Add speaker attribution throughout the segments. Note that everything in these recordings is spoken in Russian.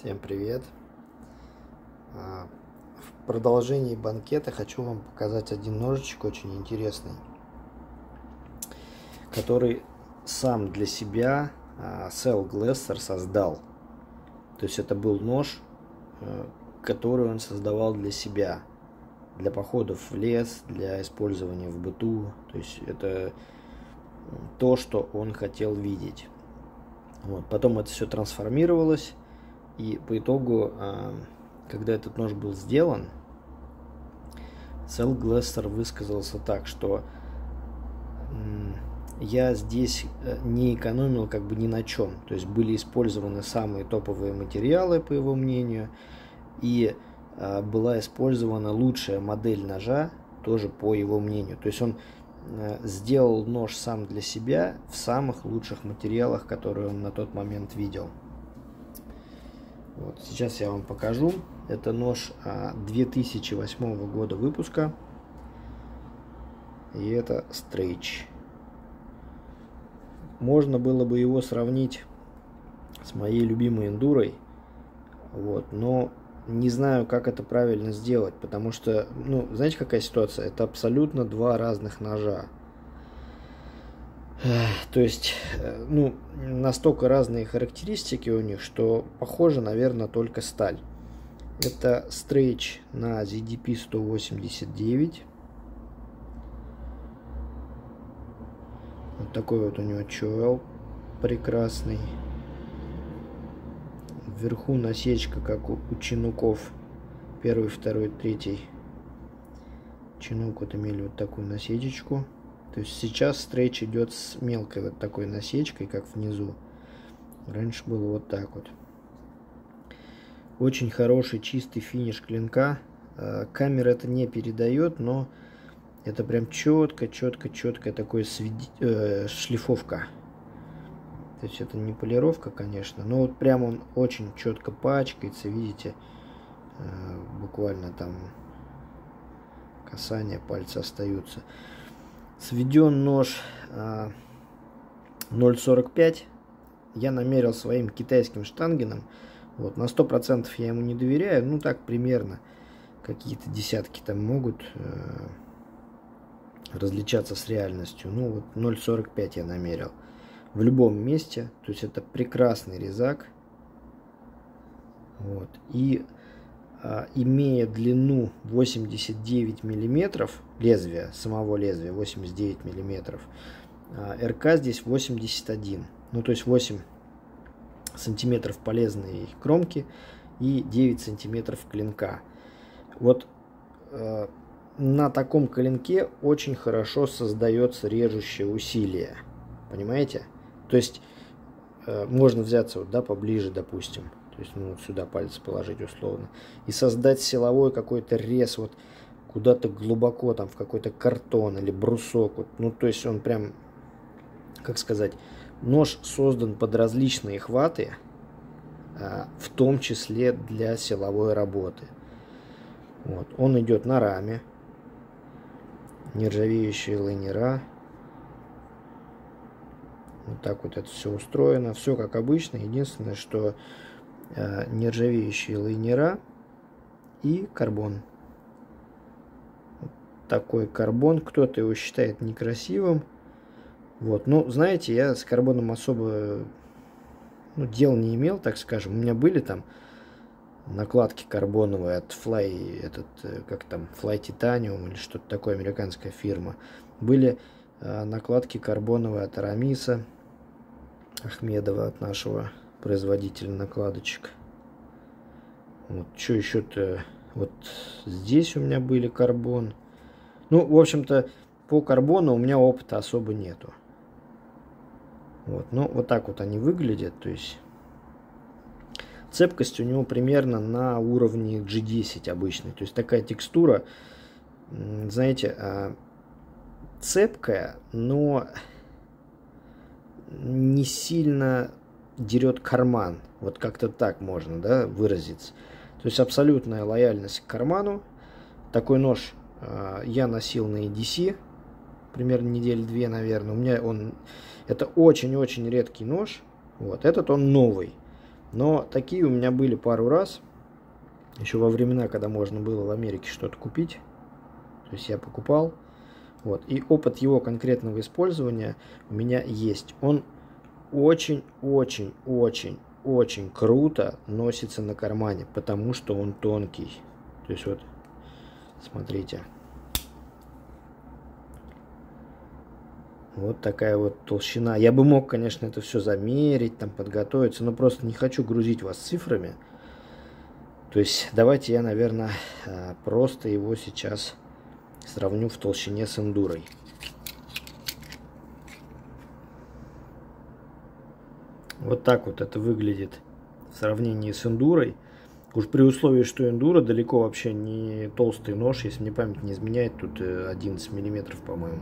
Speaker 1: Всем привет! А, в продолжении банкета хочу вам показать один ножичек очень интересный, который сам для себя Сел Глессер создал. То есть это был нож, э, который он создавал для себя, для походов в лес, для использования в быту. То есть это то, что он хотел видеть. Вот. Потом это все трансформировалось и по итогу, а, когда этот нож был сделан, Сел Глессер высказался так, что я здесь э, не экономил как бы ни на чем. То есть были использованы самые топовые материалы, по его мнению, и а, была использована лучшая модель ножа, тоже по его мнению. То есть он э, сделал нож сам для себя в самых лучших материалах, которые он на тот момент видел. Вот, сейчас я вам покажу. Это нож 2008 а, года выпуска. И это стрейч. Можно было бы его сравнить с моей любимой эндурой. Вот, но не знаю, как это правильно сделать, потому что, ну, знаете, какая ситуация? Это абсолютно два разных ножа. То есть, э, ну, настолько разные характеристики у них, что похоже, наверное, только сталь. Это стрейч на ZDP 189. Вот такой вот у него чуэл прекрасный. Вверху насечка, как у, у чинуков. Первый, второй, третий. Чинук вот имели вот такую насечечку. То есть сейчас стрейч идет с мелкой вот такой насечкой, как внизу. Раньше было вот так вот. Очень хороший чистый финиш клинка. А, камера это не передает, но это прям четко, четко, четко такой сведи... э, шлифовка. То есть это не полировка, конечно, но вот прям он очень четко пачкается, видите, э, буквально там касания пальца остаются. Сведен нож 0,45. А, я намерил своим китайским штангеном. Вот, на 100% я ему не доверяю. Ну, так примерно. Какие-то десятки там могут э, различаться с реальностью. Ну, вот 0,45 я намерил. В любом месте. То есть это прекрасный резак. Вот. И имея длину 89 миллиметров, лезвия, самого лезвия 89 миллиметров, а, РК здесь 81. Ну, то есть 8 сантиметров полезной кромки и 9 сантиметров клинка. Вот э, на таком клинке очень хорошо создается режущее усилие. Понимаете? То есть можно взяться вот, да, поближе, допустим. То есть, ну, сюда пальцы положить условно. И создать силовой какой-то рез вот куда-то глубоко, там, в какой-то картон или брусок. Вот. Ну, то есть, он прям, как сказать, нож создан под различные хваты, а, в том числе для силовой работы. Вот. Он идет на раме. Нержавеющие лайнера. Вот так вот это все устроено. Все как обычно. Единственное, что нержавеющие лайнера и карбон. такой карбон, кто-то его считает некрасивым. Вот, ну, знаете, я с карбоном особо ну, дел не имел, так скажем. У меня были там накладки карбоновые от Fly, этот, э, как там, Fly Titanium или что-то такое, американская фирма. Были э, накладки карбоновые от Арамиса, Ахмедова, от нашего производитель накладочек. Вот, что еще-то... Вот здесь у меня были карбон. Ну, в общем-то, по карбону у меня опыта особо нету. Вот, ну, вот так вот они выглядят, то есть... Цепкость у него примерно на уровне G10 обычной. То есть такая текстура, знаете, а, цепкая, но не сильно дерет карман. Вот как-то так можно да, выразиться. То есть абсолютная лояльность к карману. Такой нож э, я носил на EDC. Примерно недели две, наверное. У меня он... Это очень-очень редкий нож. Вот. Этот он новый. Но такие у меня были пару раз. Еще во времена, когда можно было в Америке что-то купить. То есть я покупал. Вот. И опыт его конкретного использования у меня есть. Он очень-очень-очень-очень круто носится на кармане, потому что он тонкий. То есть вот, смотрите. Вот такая вот толщина. Я бы мог, конечно, это все замерить, там подготовиться, но просто не хочу грузить вас цифрами. То есть давайте я, наверное, а, просто его сейчас сравню в толщине с эндурой. Вот так вот это выглядит в сравнении с эндурой. Уж при условии, что эндура далеко вообще не толстый нож, если мне память не изменяет, тут 11 э, миллиметров, по-моему.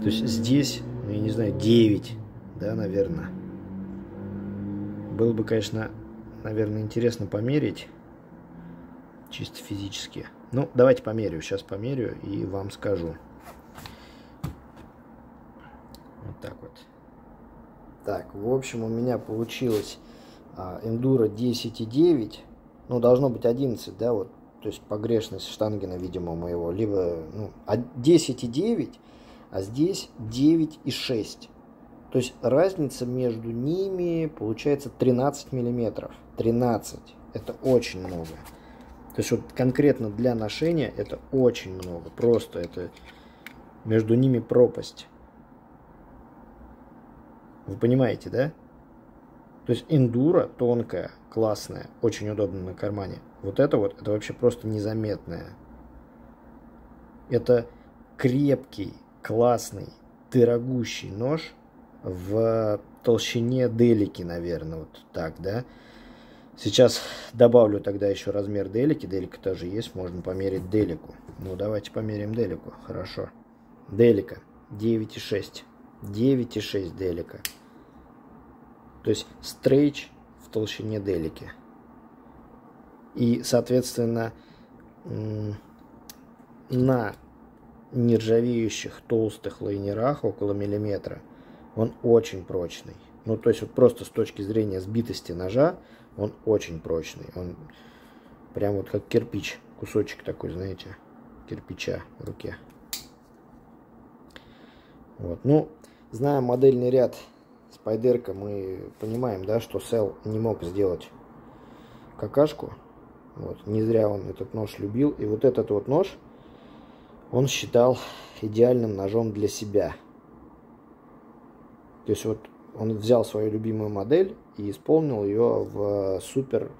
Speaker 1: То есть здесь, ну, я не знаю, 9, да, наверное. Было бы, конечно, наверное, интересно померить, чисто физически. Ну, давайте померю, сейчас померю и вам скажу. Вот так вот. Так, в общем, у меня получилось а, Enduro 10,9. Ну, должно быть 11, да, вот. То есть погрешность Штангена, видимо, моего. Либо, ну, 10,9, а, а здесь 9,6. То есть разница между ними получается 13 миллиметров. 13. Это очень много. То есть вот конкретно для ношения это очень много. Просто это между ними пропасть. Вы понимаете, да? То есть эндура тонкая, классная, очень удобно на кармане. Вот это вот, это вообще просто незаметное. Это крепкий, классный, дорогущий нож в толщине делики, наверное, вот так, да. Сейчас добавлю тогда еще размер делики. Делика тоже есть, можно померить делику. Ну, давайте померим делику. Хорошо. Делика 9,6. 9,6 делика. То есть стрейч в толщине делики. И, соответственно, на нержавеющих толстых лайнерах около миллиметра он очень прочный. Ну, то есть вот просто с точки зрения сбитости ножа он очень прочный. Он прям вот как кирпич. Кусочек такой, знаете, кирпича в руке. Вот. Ну, зная модельный ряд Спайдерка, мы понимаем, да, что Сел не мог сделать какашку. Вот. Не зря он этот нож любил. И вот этот вот нож он считал идеальным ножом для себя. То есть вот он взял свою любимую модель и исполнил ее в супер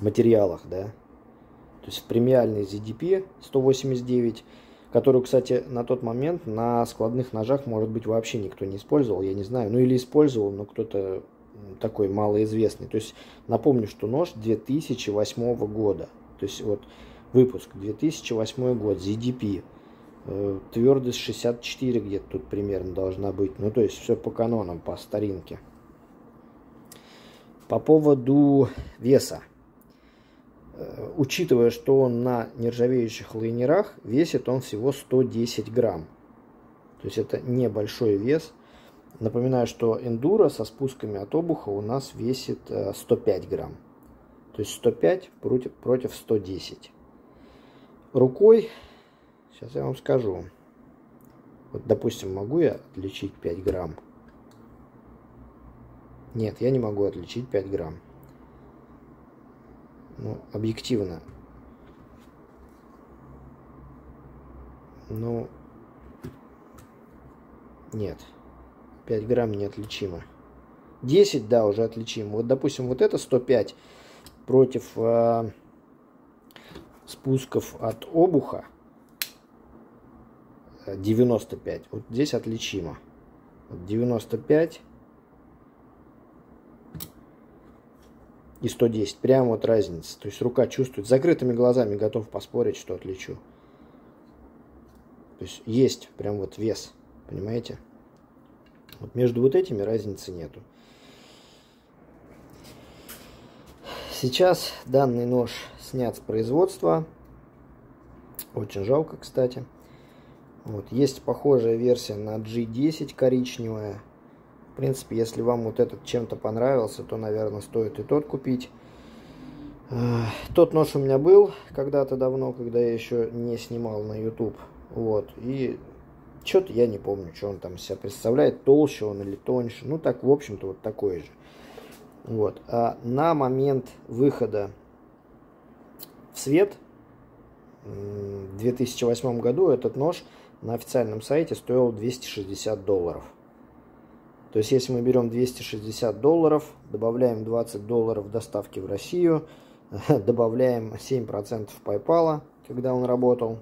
Speaker 1: материалах, да. То есть в премиальной ZDP 189, которую, кстати, на тот момент на складных ножах, может быть, вообще никто не использовал, я не знаю. Ну или использовал, но кто-то такой малоизвестный. То есть напомню, что нож 2008 года. То есть вот выпуск 2008 год, ZDP. Твердость 64 где-то тут примерно должна быть. Ну, то есть все по канонам, по старинке. По поводу веса. Э, учитывая, что он на нержавеющих лайнерах, весит он всего 110 грамм. То есть это небольшой вес. Напоминаю, что эндуро со спусками от обуха у нас весит 105 э, грамм. То есть 105 против, против 110. Рукой Сейчас я вам скажу. Вот, допустим, могу я отличить 5 грамм? Нет, я не могу отличить 5 грамм. Ну, объективно. Ну, нет. 5 грамм неотличимо. 10, да, уже отличимо. Вот, допустим, вот это 105 против э, спусков от обуха. 95. Вот здесь отличимо. 95 и 110. Прям вот разница. То есть рука чувствует. Закрытыми глазами готов поспорить, что отличу. То есть есть прям вот вес. Понимаете? Вот между вот этими разницы нету. Сейчас данный нож снят с производства. Очень жалко, кстати. Вот. Есть похожая версия на G10 коричневая. В принципе, если вам вот этот чем-то понравился, то, наверное, стоит и тот купить. Тот нож у меня был когда-то давно, когда я еще не снимал на YouTube. Вот. И что-то я не помню, что он там себя представляет, толще он или тоньше. Ну, так, в общем-то, вот такой же. Вот. А на момент выхода в свет в 2008 году этот нож на официальном сайте стоил 260 долларов. То есть, если мы берем 260 долларов, добавляем 20 долларов доставки в Россию, добавляем 7% PayPal, когда он работал,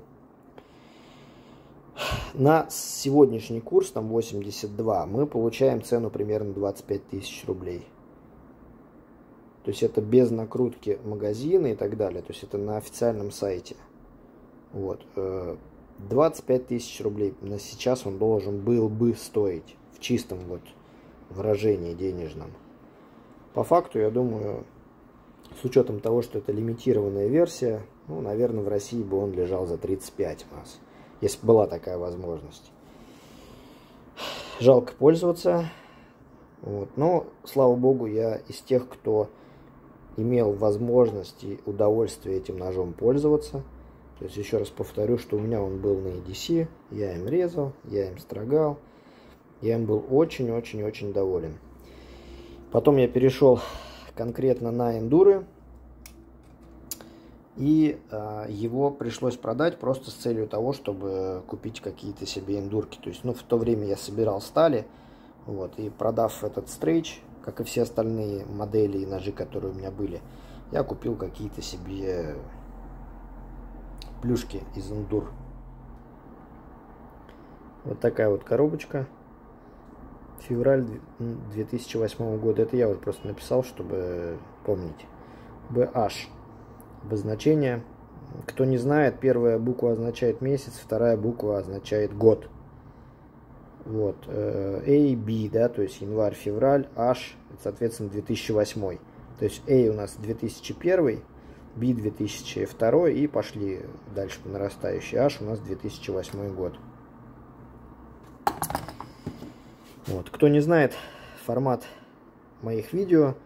Speaker 1: на сегодняшний курс, там 82, мы получаем цену примерно 25 тысяч рублей. То есть это без накрутки магазина и так далее. То есть это на официальном сайте. Вот. 25 э, тысяч рублей на сейчас он должен был бы стоить в чистом вот выражении денежном. По факту, я думаю, с учетом того, что это лимитированная версия, ну, наверное, в России бы он лежал за 35 у нас, если бы была такая возможность. Жалко пользоваться. Вот. Но, слава богу, я из тех, кто имел возможность и удовольствие этим ножом пользоваться. То есть, еще раз повторю, что у меня он был на EDC, я им резал, я им строгал. Я им был очень-очень-очень доволен. Потом я перешел конкретно на эндуры. И э, его пришлось продать просто с целью того, чтобы купить какие-то себе эндурки. То есть, ну, в то время я собирал стали. Вот, и продав этот стрейч, как и все остальные модели и ножи, которые у меня были, я купил какие-то себе плюшки из эндур. Вот такая вот коробочка февраль 2008 года. Это я уже просто написал, чтобы помнить. BH. Обозначение. Кто не знает, первая буква означает месяц, вторая буква означает год. Вот. Э, A, B, да, то есть январь, февраль, H, соответственно, 2008. То есть A у нас 2001, B 2002 и пошли дальше по нарастающей. H у нас 2008 год. Вот. Кто не знает формат моих видео,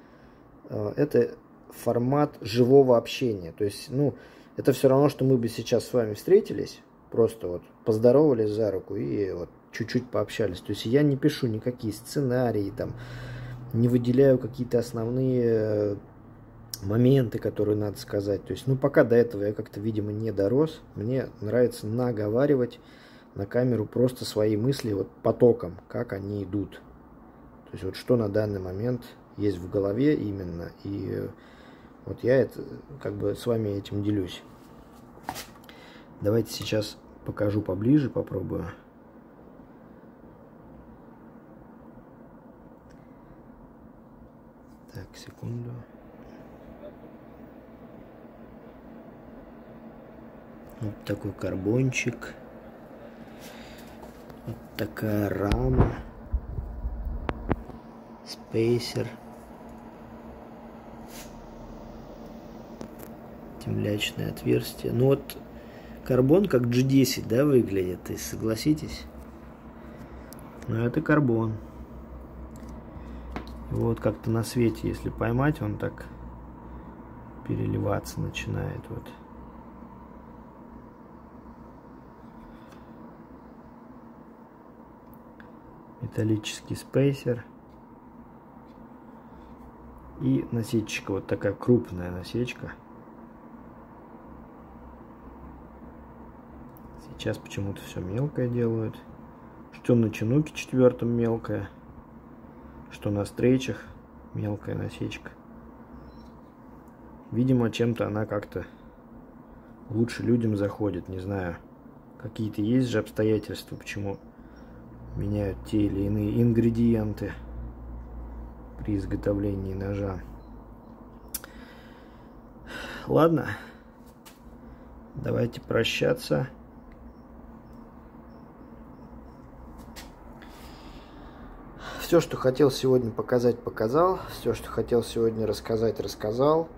Speaker 1: э, это формат живого общения. То есть, ну, это все равно, что мы бы сейчас с вами встретились, просто вот поздоровались за руку и вот чуть-чуть пообщались. То есть я не пишу никакие сценарии, там, не выделяю какие-то основные э, моменты, которые надо сказать. То есть, ну, пока до этого я как-то, видимо, не дорос. Мне нравится наговаривать на камеру просто свои мысли вот потоком, как они идут. То есть вот что на данный момент есть в голове именно. И вот я это как бы с вами этим делюсь. Давайте сейчас покажу поближе, попробую. Так, секунду. Вот такой карбончик. Вот такая рама. Спейсер. Темлячное отверстие. Ну вот карбон как G10, да, выглядит, есть согласитесь? Но это карбон. вот как-то на свете, если поймать, он так переливаться начинает. Вот. Металлический спейсер и насечка, вот такая крупная насечка. Сейчас почему-то все мелкое делают. Что на чинуке четвертом мелкое, что на стрейчах мелкая насечка. Видимо, чем-то она как-то лучше людям заходит, не знаю. Какие-то есть же обстоятельства, почему меняют те или иные ингредиенты при изготовлении ножа. Ладно, давайте прощаться. Все, что хотел сегодня показать, показал. Все, что хотел сегодня рассказать, рассказал.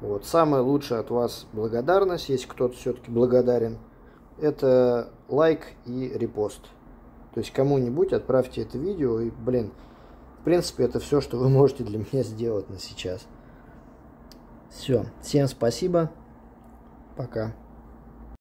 Speaker 1: Вот. Самая лучшая от вас благодарность, если кто-то все-таки благодарен, это лайк и репост. То есть кому-нибудь отправьте это видео и, блин, принципе, это все, что вы можете для меня сделать на сейчас. Все. Всем спасибо. Пока.